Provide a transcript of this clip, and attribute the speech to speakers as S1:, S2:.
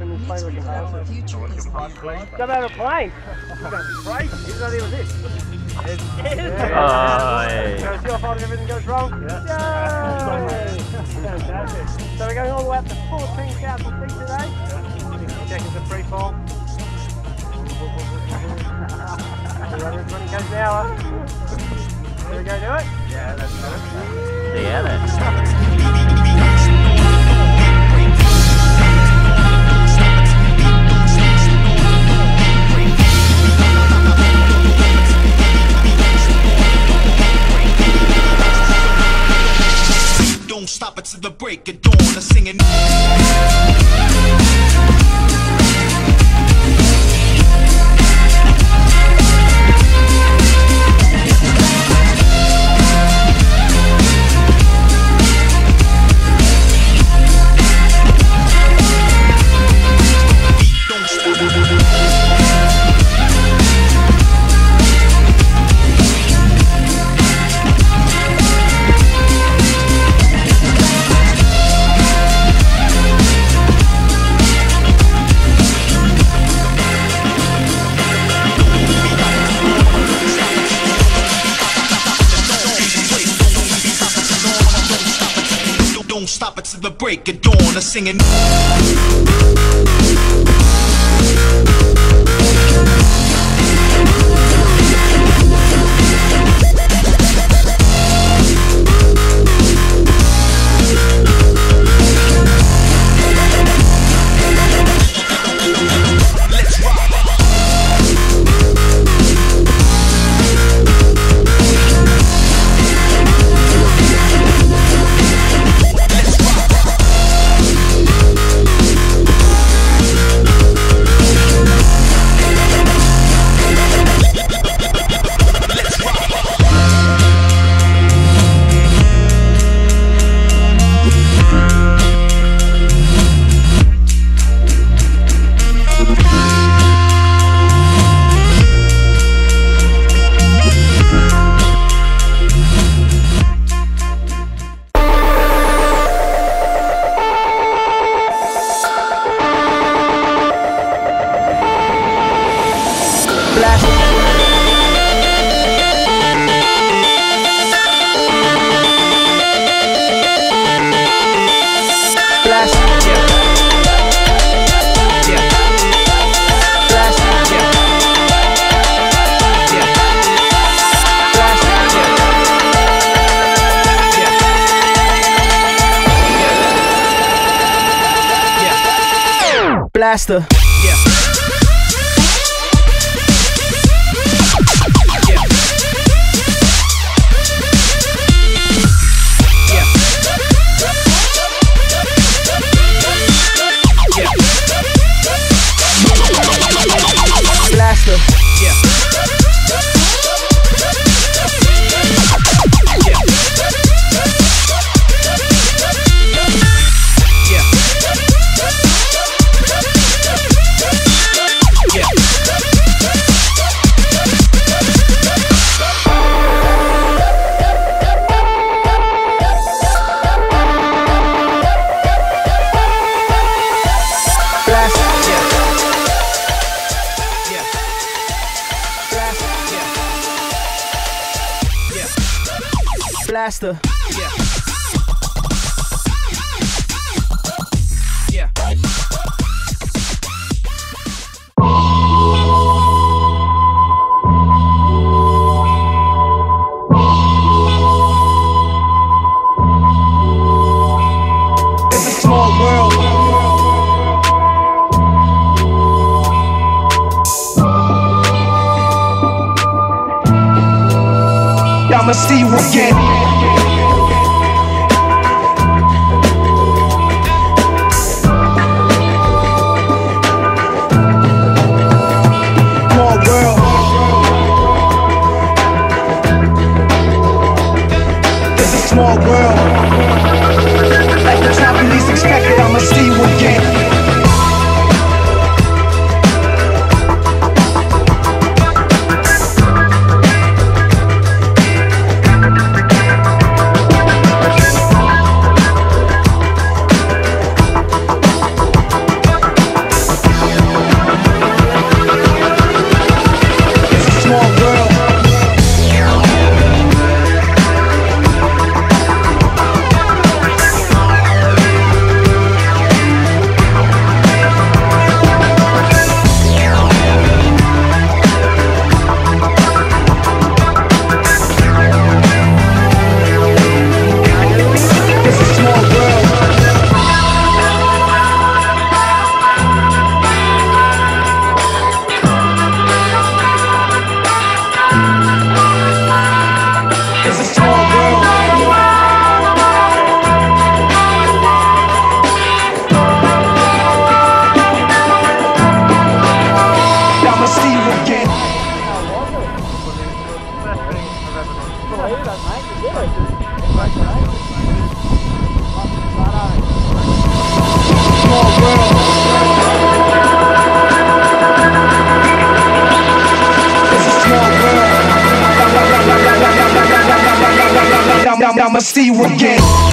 S1: in this plane looking
S2: is
S1: Jump out of a plane. You're going to be crazy. He's not even this.
S3: Aye.
S1: So it's your fault if everything goes wrong? Yeah. Yay! Fantastic. So we're going all the way up to 14,000 feet today. 60 seconds of free fall. 220 k's an hour. There we go, do it? Yeah, that's good.
S3: Yeah, that's.
S4: Break of dawn. Singing. Don't, stop it till the break of dawn. I'm singing.
S5: Blaster. Blaster. Blaster.
S4: I'ma see you again. I'ma see you again.